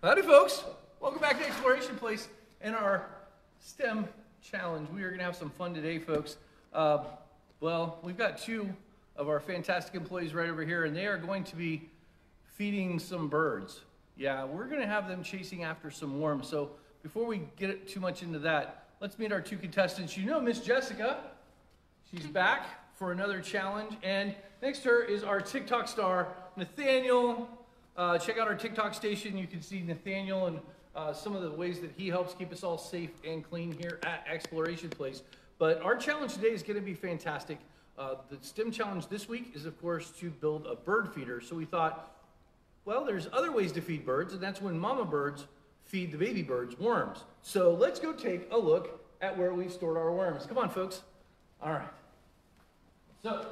Howdy, folks. Welcome back to Exploration Place and our STEM challenge. We are going to have some fun today, folks. Uh, well, we've got two of our fantastic employees right over here, and they are going to be feeding some birds. Yeah, we're going to have them chasing after some worms. So before we get too much into that, let's meet our two contestants. You know Miss Jessica. She's back for another challenge. And next to her is our TikTok star, Nathaniel. Uh, check out our TikTok station. You can see Nathaniel and uh, some of the ways that he helps keep us all safe and clean here at Exploration Place. But our challenge today is going to be fantastic. Uh, the STEM challenge this week is, of course, to build a bird feeder. So we thought, well, there's other ways to feed birds, and that's when mama birds feed the baby birds worms. So let's go take a look at where we've stored our worms. Come on, folks. All right. So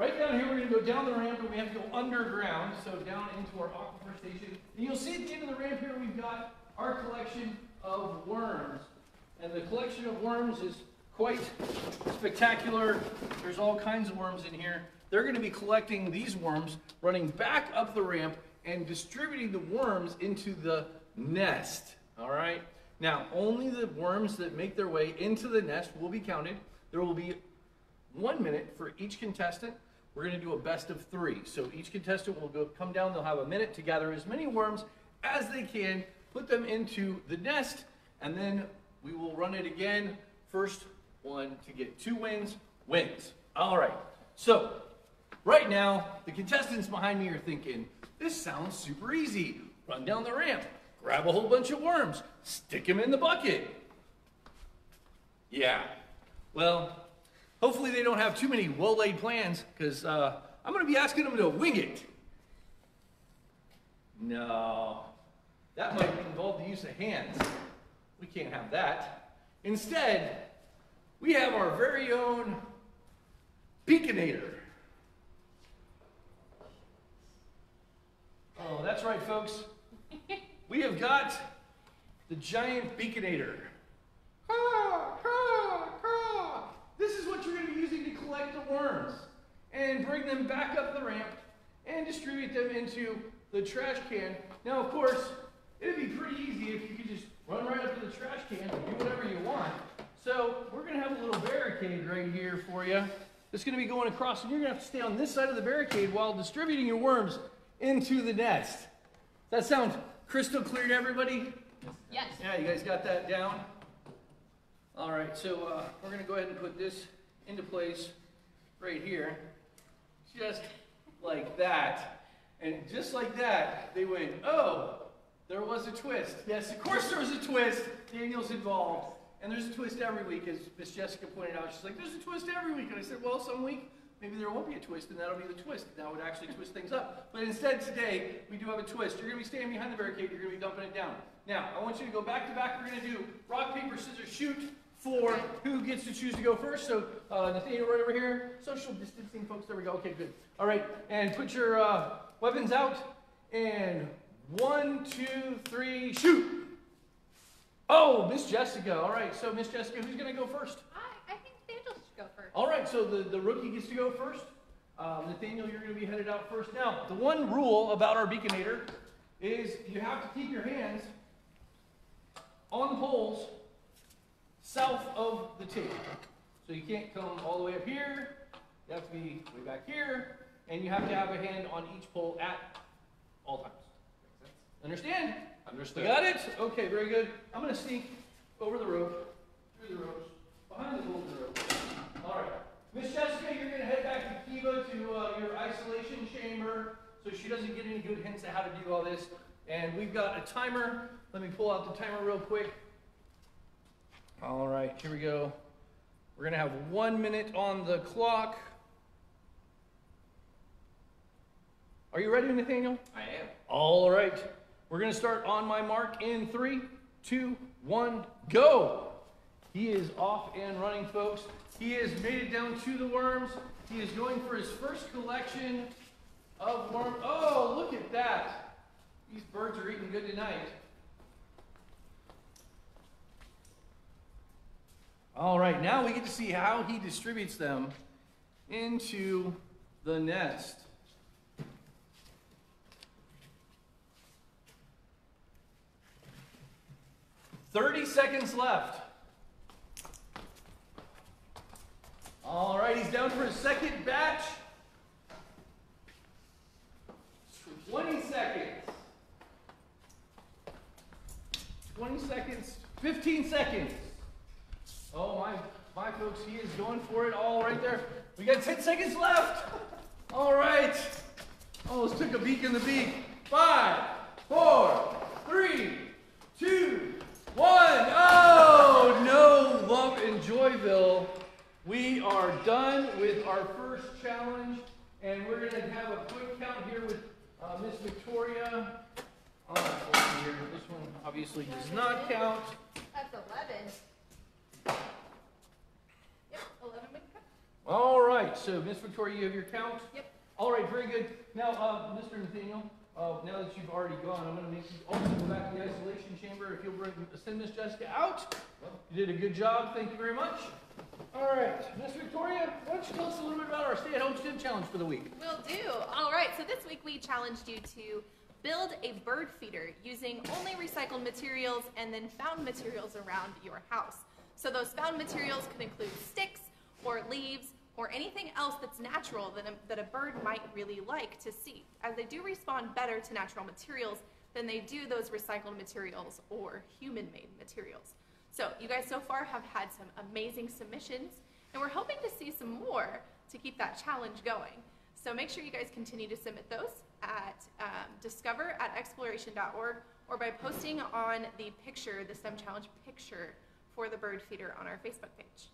Right down here, we're going to go down the ramp and we have to go underground, so down into our aquifer station. And you'll see at the end of the ramp here, we've got our collection of worms. And the collection of worms is quite spectacular. There's all kinds of worms in here. They're going to be collecting these worms, running back up the ramp and distributing the worms into the nest. All right? Now, only the worms that make their way into the nest will be counted. There will be one minute for each contestant we're going to do a best of three. So each contestant will go come down. They'll have a minute to gather as many worms as they can, put them into the nest, and then we will run it again. First one to get two wins wins. All right. So right now, the contestants behind me are thinking, this sounds super easy. Run down the ramp, grab a whole bunch of worms, stick them in the bucket. Yeah. Well, Hopefully they don't have too many well-laid plans because uh, I'm going to be asking them to wing it. No, that might involve the use of hands. We can't have that. Instead, we have our very own Beaconator. Oh, that's right, folks. We have got the giant Beaconator. Ah, ah, ah. This is what you're going to be using to collect the worms and bring them back up the ramp and distribute them into the trash can. Now, of course, it'd be pretty easy if you could just run right up to the trash can and do whatever you want. So we're going to have a little barricade right here for you. It's going to be going across, and you're going to have to stay on this side of the barricade while distributing your worms into the nest. That sound crystal clear to everybody? Yes. Yeah, you guys got that down? All right, so uh, we're going to go ahead and put this into place right here, just like that. And just like that, they went, oh, there was a twist. Yes, of course there was a twist. Daniel's involved. And there's a twist every week, as Miss Jessica pointed out. She's like, there's a twist every week. And I said, well, some week maybe there won't be a twist, and that'll be the twist. That would actually twist things up. But instead, today, we do have a twist. You're going to be standing behind the barricade. You're going to be dumping it down. Now, I want you to go back to back. We're going to do rock, paper, scissors, shoot for who gets to choose to go first. So uh, Nathaniel right over here. Social distancing, folks. There we go. Okay, good. All right, and put your uh, weapons out. And one, two, three, shoot. Oh, Miss Jessica. All right, so Miss Jessica, who's going to go first? I, I think Nathaniel should go first. All right, so the, the rookie gets to go first. Um, Nathaniel, you're going to be headed out first. Now, the one rule about our beaconator is you have to keep your hands on the poles south of the tape. So you can't come all the way up here. You have to be way back here. And you have to have a hand on each pole at all times. Understand? Understood. Got it? Okay, very good. I'm going to sneak over the rope, through the ropes, behind the golden rope. All right. Miss Jessica, you're going to head back to Kiva to uh, your isolation chamber so she doesn't get any good hints of how to do all this. And we've got a timer. Let me pull out the timer real quick. All right, here we go. We're going to have one minute on the clock. Are you ready, Nathaniel? I am. All right. We're going to start on my mark in three, two, one, go. He is off and running, folks. He has made it down to the worms. He is going for his first collection of worms. Oh, look at that. These birds are eating good tonight. All right, now we get to see how he distributes them into the nest. 30 seconds left. All right, he's down for his second batch. 20 seconds. 20 seconds. 15 seconds. Oh, my, folks, he is going for it all right there. We got 10 seconds left. All right. Almost took a beak in the beak. Five, four, three, two, one. Oh, no lump in Joyville. We are done with our first challenge, and we're going to have a quick count here with uh, Miss Victoria. Here. This one obviously does not count. That's 11. Yep, 11 would count. All right, so Miss Victoria, you have your count? Yep. All right, very good. Now, uh, Mr. Nathaniel, uh, now that you've already gone, I'm gonna make you also go back to the isolation chamber. If you'll bring, send Miss Jessica out. You did a good job, thank you very much. All right, Miss Victoria, why don't you tell us a little bit about our stay-at-home STEM challenge for the week? Will do. All right, so this week we challenged you to build a bird feeder using only recycled materials and then found materials around your house. So those found materials could include sticks or leaves or anything else that's natural that a, that a bird might really like to see, as they do respond better to natural materials than they do those recycled materials or human-made materials. So you guys so far have had some amazing submissions, and we're hoping to see some more to keep that challenge going. So make sure you guys continue to submit those at um, discover at exploration.org or by posting on the picture, the STEM Challenge picture for the bird feeder on our Facebook page.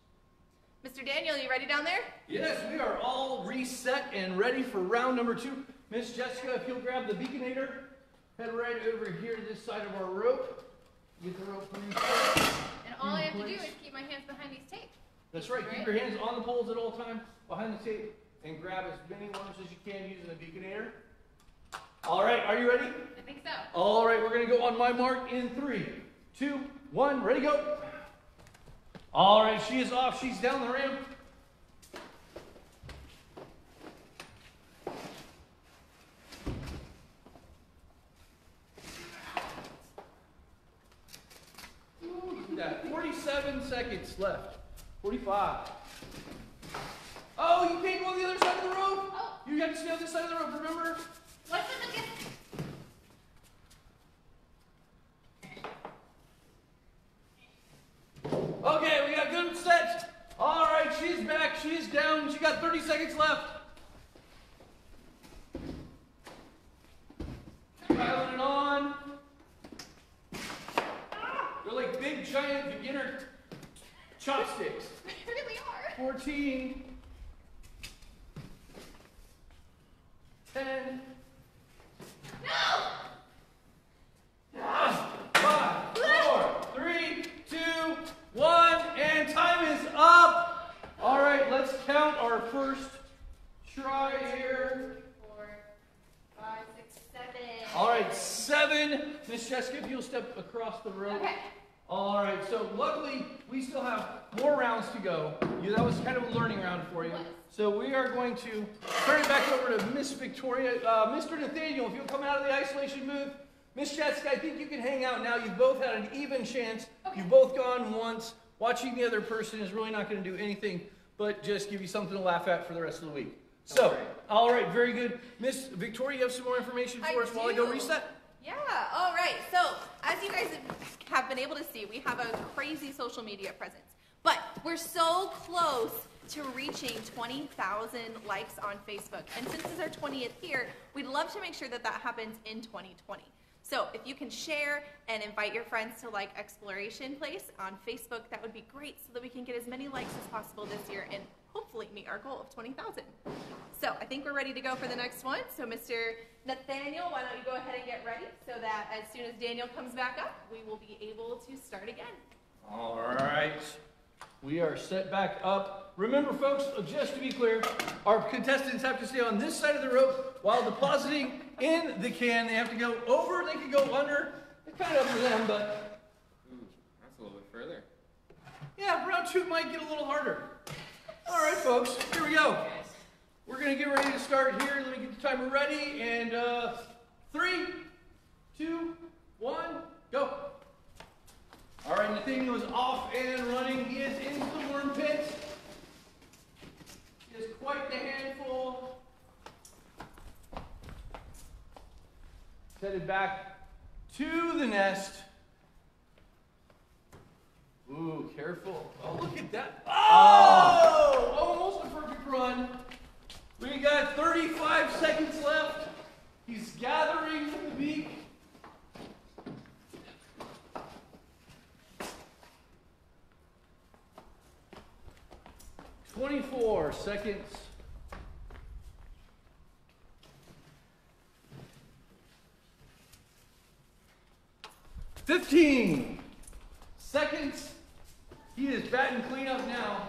Mr. Daniel, you ready down there? Yes, we are all reset and ready for round number two. Miss Jessica, if you'll grab the beaconator, head right over here to this side of our rope. Get the rope. And all I have to do is keep my hands behind these tape. That's right. Keep your hands on the poles at all times, behind the tape, and grab as many worms as you can using the beaconator. All right, are you ready? I think so. All right, we're gonna go on my mark in three, two, one, ready, go. All right, she is off. She's down the ramp. Look at that. 47 seconds left. 45. Oh, you can't go on the other side of the rope. Oh. You have to stay on this side of the rope, remember? What's the gift? Okay, we got good set. All right, she's back. She's down. She got 30 seconds left. Piling it on. They're like big, giant beginner chopsticks. They really are. 14. 10. No! Five, four, three, two, one, and time is up. All right, let's count our first try here. Four, five, six, seven. All right, seven. Miss Jessica, if you'll step across the rope. Okay. All right, so luckily we still have more to go. You, that was kind of a learning round for you. Was. So we are going to turn it back over to Miss Victoria. Uh, Mr. Nathaniel, if you'll come out of the isolation booth. Miss Jessica, I think you can hang out now. You've both had an even chance. Okay. You've both gone once. Watching the other person is really not going to do anything but just give you something to laugh at for the rest of the week. So, all right, very good. Miss Victoria, you have some more information for I us while I go reset? Yeah, all right. So, as you guys have been able to see, we have a crazy social media presence. But we're so close to reaching 20,000 likes on Facebook. And since it's our 20th year, we'd love to make sure that that happens in 2020. So, if you can share and invite your friends to like Exploration Place on Facebook, that would be great so that we can get as many likes as possible this year and hopefully meet our goal of 20,000. So I think we're ready to go for the next one. So Mr. Nathaniel, why don't you go ahead and get ready so that as soon as Daniel comes back up, we will be able to start again. All right. We are set back up. Remember, folks, just to be clear, our contestants have to stay on this side of the rope while depositing in the can. They have to go over, they can go under. It's kind of up to them, but Ooh, that's a little bit further. yeah, round two might get a little harder. All right, folks, here we go. We're going to get ready to start here. Let me get the timer ready. And uh, three, two, one, go. All right, Nathaniel is off and running. He is into the worm pit. He is quite the handful. He's headed back to the nest. Ooh, careful. Oh, look at that. Oh! oh almost a perfect run. We got 35 seconds left. He's gathering from the beak. Twenty-four seconds. Fifteen seconds. He is batting cleanup now.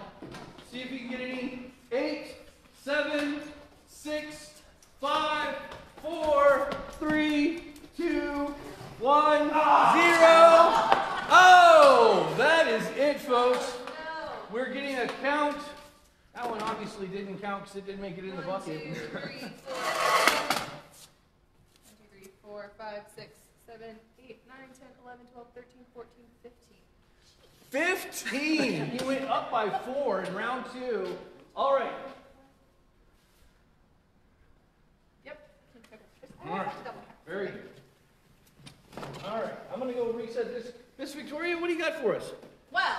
See if he can get any. Eight, seven, six, five, four, three, two, one, zero. Oh, that is it, folks. We're getting a count. That one obviously didn't count because it didn't make it in the One, bucket. two, three, four. One, two, three, four, five, six, seven, eight, nine, 10, 11, 12, 13, 14, 15. 15. He went up by four in round two. All right. Yep. All right. Very good. All right. I'm going to go reset this. Miss Victoria, what do you got for us? Well,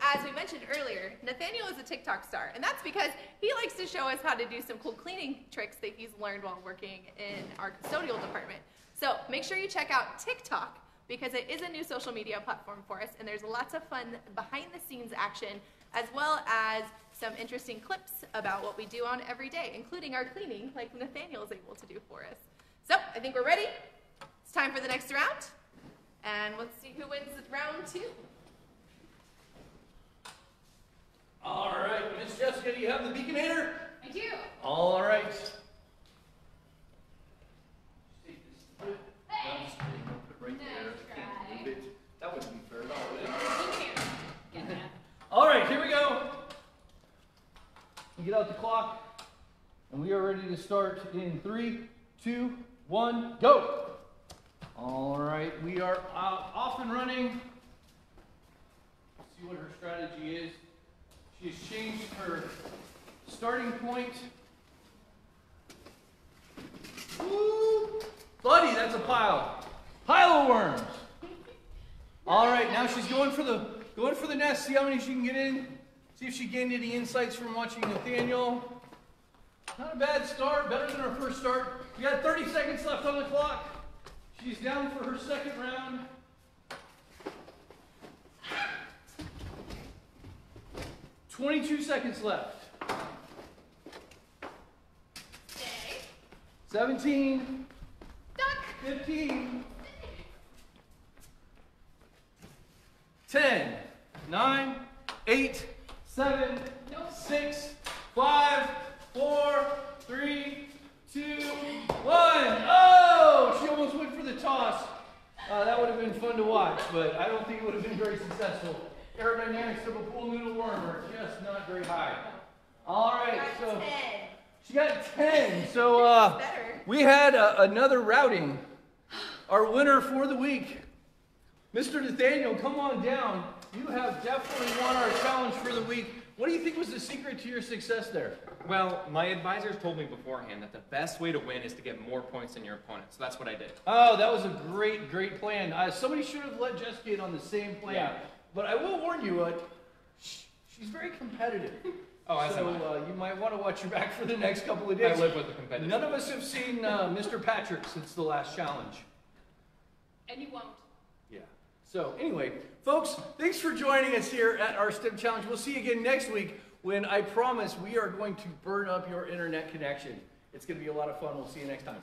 as we mentioned earlier, Nathaniel is a TikTok star, and that's because he likes to show us how to do some cool cleaning tricks that he's learned while working in our custodial department. So make sure you check out TikTok because it is a new social media platform for us, and there's lots of fun behind the scenes action, as well as some interesting clips about what we do on every day, including our cleaning, like Nathaniel is able to do for us. So I think we're ready. It's time for the next round, and let's see who wins round two. All right. Miss Jessica, do you have the beacon beaconator? I do. All right. That wouldn't be fair at all, would it? All right, here we go. We get out the clock, and we are ready to start in three, two, one, go. All right, we are uh, off and running. Let's see what her strategy is. She has changed her starting point. Woo! Buddy, that's a pile. Pile of worms. All right, now she's going for the going for the nest. See how many she can get in. See if she gained any insights from watching Nathaniel. Not a bad start. Better than her first start. We got 30 seconds left on the clock. She's down for her second round. Twenty-two seconds left. 17, Duck. 15, 10, 9, 8, 7, 6, 5, 4, 3, 2, 1. Oh, she almost went for the toss. Uh, that would have been fun to watch, but I don't think it would have been very successful. Aerodynamics of a pool noodle worm are just not very high. All right, so 10. she got 10. So uh, we had uh, another routing. Our winner for the week, Mr. Nathaniel, come on down. You have definitely won our challenge for the week. What do you think was the secret to your success there? Well, my advisors told me beforehand that the best way to win is to get more points than your opponent. So that's what I did. Oh, that was a great, great plan. Uh, somebody should have let Jessica in on the same plan. Yeah. But I will warn you, uh, she's very competitive. Oh, as so I. uh, you might want to watch your back for the next couple of days. I live with the competitive. None of us have seen uh, Mr. Patrick since the last challenge. And you won't. So anyway, folks, thanks for joining us here at our STEM challenge. We'll see you again next week when I promise we are going to burn up your internet connection. It's going to be a lot of fun. We'll see you next time.